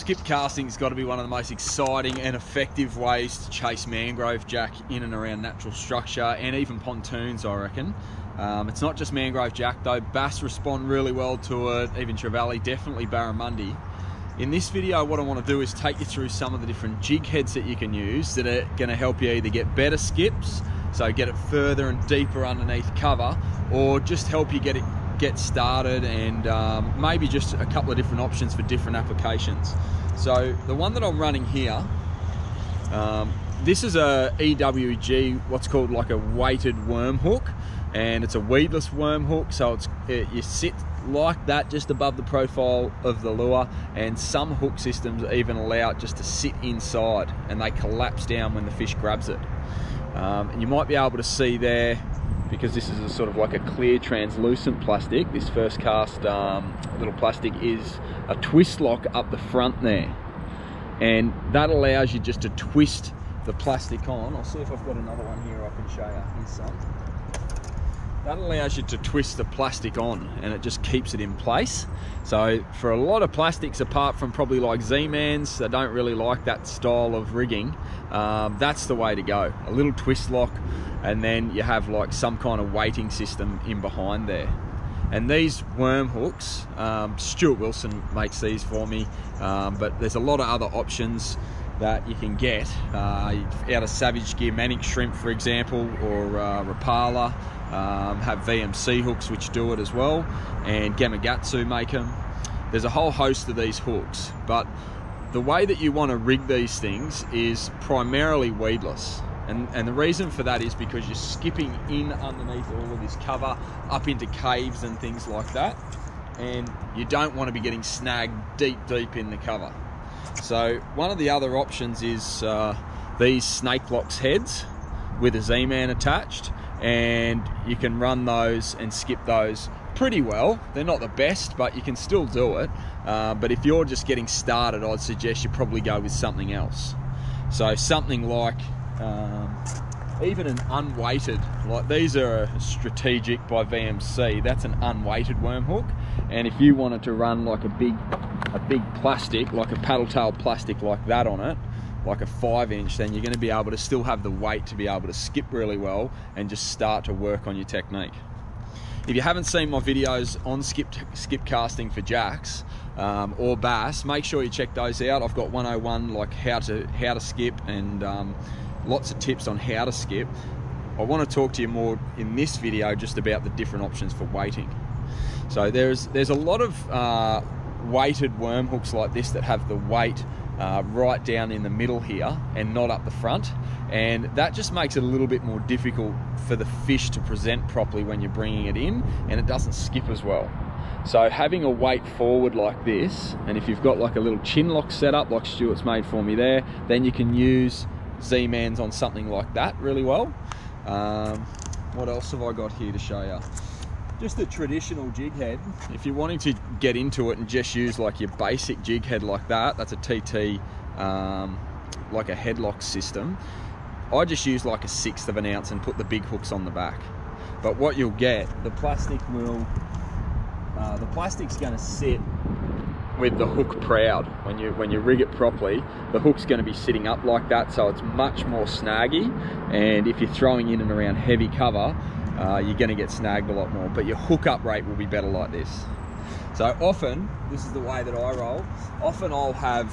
skip casting's got to be one of the most exciting and effective ways to chase mangrove jack in and around natural structure and even pontoons, I reckon. Um, it's not just mangrove jack though, bass respond really well to it, even trevally, definitely barramundi. In this video, what I want to do is take you through some of the different jig heads that you can use that are going to help you either get better skips, so get it further and deeper underneath cover, or just help you get it get started and um, maybe just a couple of different options for different applications. So the one that I'm running here, um, this is a EWG, what's called like a weighted worm hook, and it's a weedless worm hook. So it's it, you sit like that just above the profile of the lure, and some hook systems even allow it just to sit inside, and they collapse down when the fish grabs it. Um, and you might be able to see there because this is a sort of like a clear translucent plastic. This first cast um, little plastic is a twist lock up the front there. And that allows you just to twist the plastic on. I'll see if I've got another one here I can show you. Here's some. That allows you to twist the plastic on and it just keeps it in place. So for a lot of plastics, apart from probably like Z-Mans, that don't really like that style of rigging, um, that's the way to go. A little twist lock and then you have like some kind of weighting system in behind there. And these worm hooks, um, Stuart Wilson makes these for me, um, but there's a lot of other options that you can get uh, out of Savage Gear Manic Shrimp, for example, or uh, Rapala um, have VMC hooks which do it as well, and Gamakatsu make them. There's a whole host of these hooks, but the way that you want to rig these things is primarily weedless. And, and the reason for that is because you're skipping in underneath all of this cover, up into caves and things like that. And you don't want to be getting snagged deep, deep in the cover. So one of the other options is uh, these snake locks heads with a Z-Man attached and you can run those and skip those pretty well. They're not the best, but you can still do it. Uh, but if you're just getting started, I'd suggest you probably go with something else. So something like um, even an unweighted, like these are strategic by VMC. That's an unweighted worm hook. And if you wanted to run like a big, a big plastic, like a paddle tail plastic like that on it, like a five inch, then you're going to be able to still have the weight to be able to skip really well and just start to work on your technique. If you haven't seen my videos on skip skip casting for jacks um, or bass, make sure you check those out. I've got 101 like how to how to skip and um, lots of tips on how to skip. I want to talk to you more in this video just about the different options for weighting. So there's there's a lot of uh, weighted worm hooks like this that have the weight uh, right down in the middle here and not up the front. And that just makes it a little bit more difficult for the fish to present properly when you're bringing it in and it doesn't skip as well. So having a weight forward like this and if you've got like a little chin lock setup like Stuart's made for me there then you can use Z-Mans on something like that really well. Um, what else have I got here to show you just a traditional jig head. If you're wanting to get into it and just use like your basic jig head like that, that's a TT, um, like a headlock system. I just use like a sixth of an ounce and put the big hooks on the back. But what you'll get, the plastic will, uh, the plastic's gonna sit with the hook proud. When you when you rig it properly, the hook's going to be sitting up like that, so it's much more snaggy. And if you're throwing in and around heavy cover, uh, you're going to get snagged a lot more. But your hookup rate will be better like this. So often, this is the way that I roll, often I'll have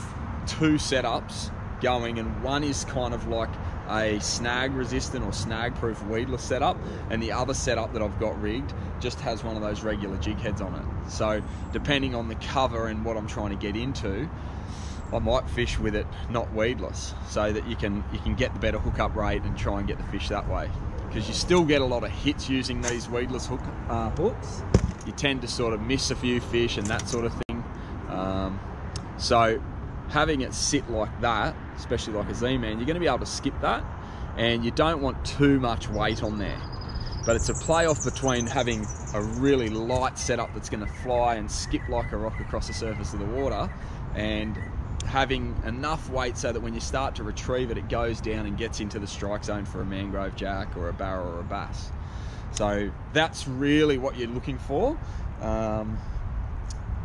two setups going and one is kind of like a snag resistant or snag proof weedless setup and the other setup that I've got rigged just has one of those regular jig heads on it. So depending on the cover and what I'm trying to get into, I might fish with it not weedless so that you can you can get the better hookup rate and try and get the fish that way because you still get a lot of hits using these weedless hook, uh, hooks. You tend to sort of miss a few fish and that sort of thing. Um, so having it sit like that, especially like a Z-Man, you're going to be able to skip that and you don't want too much weight on there. But it's a play-off between having a really light setup that's going to fly and skip like a rock across the surface of the water and having enough weight so that when you start to retrieve it, it goes down and gets into the strike zone for a mangrove jack or a barra or a bass. So that's really what you're looking for. Um,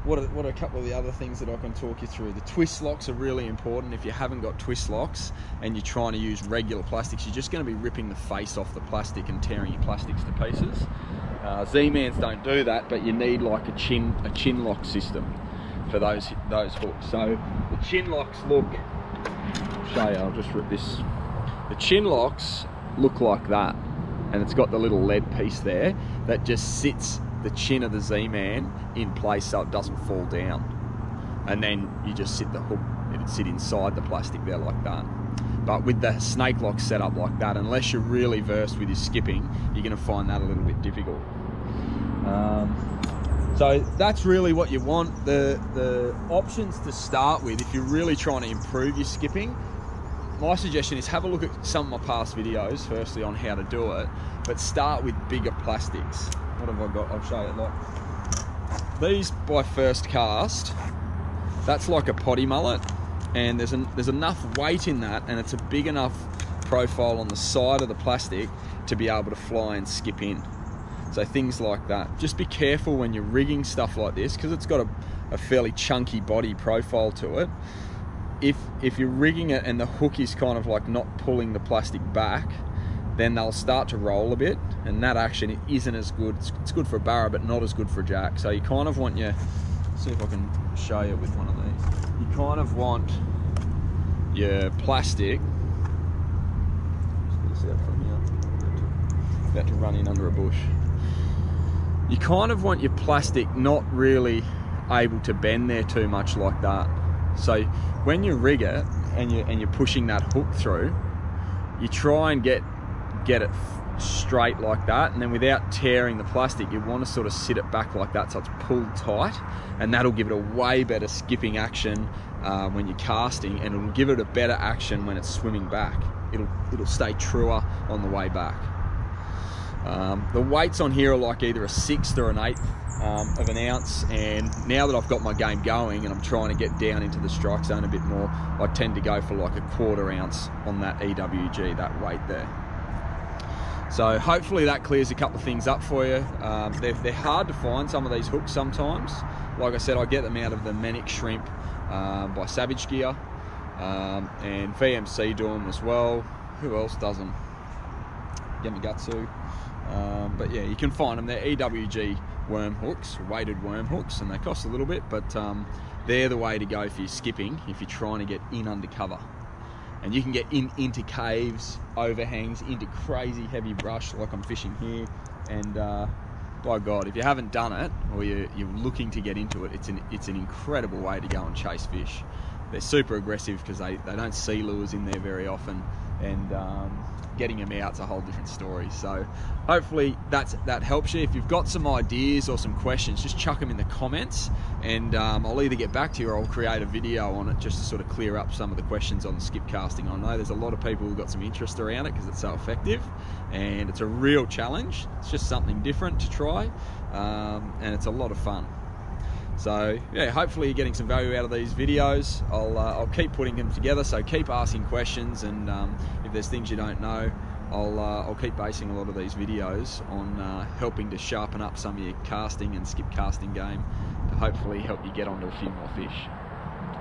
what are, what are a couple of the other things that I can talk you through? The twist locks are really important. If you haven't got twist locks and you're trying to use regular plastics, you're just going to be ripping the face off the plastic and tearing your plastics to pieces. Uh, Z-mans don't do that, but you need like a chin a chin lock system for those those hooks. So the chin locks look. Show you. I'll just rip this. The chin locks look like that, and it's got the little lead piece there that just sits the chin of the Z-Man in place so it doesn't fall down. And then you just sit the hook, it'd sit inside the plastic there like that. But with the snake lock set up like that, unless you're really versed with your skipping, you're going to find that a little bit difficult. Um, so that's really what you want. The, the options to start with, if you're really trying to improve your skipping, my suggestion is have a look at some of my past videos, firstly on how to do it, but start with bigger plastics what have I got? I'll show you. Like these by first cast, that's like a potty mullet, and there's an, there's enough weight in that, and it's a big enough profile on the side of the plastic to be able to fly and skip in. So things like that. Just be careful when you're rigging stuff like this because it's got a, a fairly chunky body profile to it. If if you're rigging it and the hook is kind of like not pulling the plastic back, then they'll start to roll a bit and that action isn't as good. It's good for a barra but not as good for a jack. So you kind of want your see if I can show you with one of these. You kind of want your plastic. About to run in under a bush you kind of want your plastic not really able to bend there too much like that. So when you rig it and you and you're pushing that hook through you try and get get it straight like that. And then without tearing the plastic you want to sort of sit it back like that so it's pulled tight. And that'll give it a way better skipping action uh, when you're casting and it'll give it a better action when it's swimming back. It'll it'll stay truer on the way back um, the weights on here are like either a sixth or an eighth um, of an ounce and now that I've got my game going and I'm trying to get down into the strike zone a bit more I tend to go for like a quarter ounce on that EWG that weight there so hopefully that clears a couple of things up for you. Um, they're, they're, hard to find, some of these hooks sometimes. Like I said, I get them out of the Manic Shrimp um, by Savage Gear. Um, and VMC do them as well. Who else does them? Gamakatsu. Um, but yeah, you can find them. They're EWG worm hooks, weighted worm hooks, and they cost a little bit, but um, they're the way to go for your skipping if you're trying to get in undercover and you can get in into caves, overhangs, into crazy heavy brush like I'm fishing here. And uh, by God, if you haven't done it or you're, you're looking to get into it, it's an it's an incredible way to go and chase fish. They're super aggressive because they, they don't see lures in there very often, and um, getting them out's a whole different story. So hopefully that's that helps you. If you've got some ideas or some questions, just chuck them in the comments, and um, I'll either get back to you or I'll create a video on it just to sort of clear up some of the questions on the skip casting. I know there's a lot of people who've got some interest around it because it's so effective, and it's a real challenge. It's just something different to try, um, and it's a lot of fun. So yeah, hopefully you're getting some value out of these videos. I'll, uh, I'll keep putting them together, so keep asking questions and um, if there's things you don't know, I'll, uh, I'll keep basing a lot of these videos on uh, helping to sharpen up some of your casting and skip casting game to hopefully help you get onto a few more fish.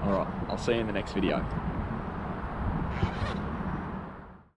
Alright, I'll see you in the next video.